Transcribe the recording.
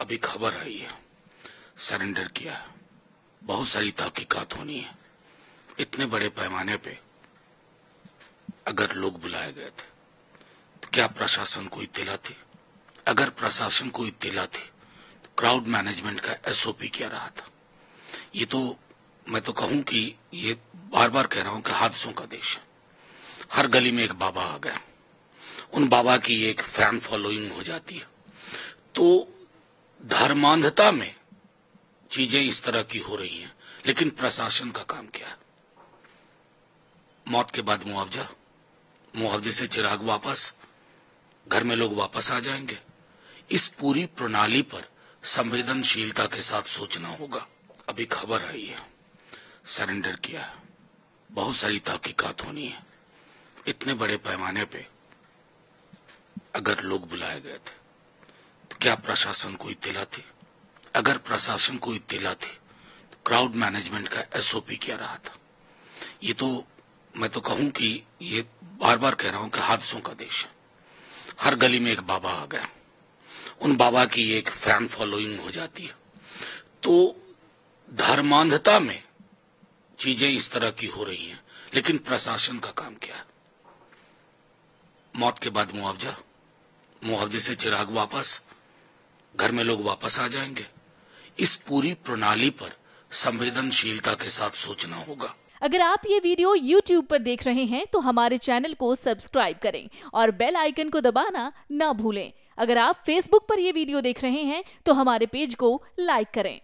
अभी खबर आई है। सरेंडर किया है। बहुत सारी तहकीकात होनी है। इतने बड़े पैमाने पे अगर लोग बुलाए गए थे तो क्या प्रशासन को इतला थी? अगर प्रशासन को इतला थी तो क्राउड मैनेजमेंट का एसओपी क्या रहा था। ये तो मैं तो कहूँ कि ये बार बार कह रहा हूँ कि हादसों का देश है। हर गली में एक बाबा आ गया उन बाबा की एक फ़ैन फॉलोइंग हो जाती है। तो धर्मांधता में चीज़ें इस तरह की हो रही हैं, लेकिन प्रशासन का काम क्या है? मौत के बाद मुआवजा? मुआवजे से चिराग वापस? घर में लोग वापस आ जाएँगे? इस पूरी प्रणाली पर संवेदनशीलता के साथ सोचना होगा। अभी खबर आई है। सरेंडर किया है। बहुत सारी तहकीकात होनी है। इतने बड़े पैमाने पे अगर लोग बुलाए गए थे। क्या प्रशासन को इतला थी? अगर प्रशासन को इतला थी तो क्राउड मैनेजमेंट का एसओपी क्या रहा था? ये तो मैं तो कहूँ कि ये बार बार कह रहा हूँ कि हादसों का देश है। हर गली में एक बाबा आ गया उन बाबा की एक फ़ैन फॉलोइंग हो जाती है। तो धर्मांधता में चीज़ें इस तरह की हो रही हैं, लेकिन प्रशासन का काम क्या है? मौत के बाद मुआवजा? मुआवजे से चिराग वापस? घर में लोग वापस आ जाएँगे। इस पूरी प्रणाली पर संवेदनशीलता के साथ सोचना होगा। अगर आप ये वीडियो YouTube पर देख रहे हैं तो हमारे चैनल को सब्सक्राइब करें और बेल आइकन को दबाना ना भूलें। अगर आप Facebook पर यह वीडियो देख रहे हैं तो हमारे पेज को लाइक करें।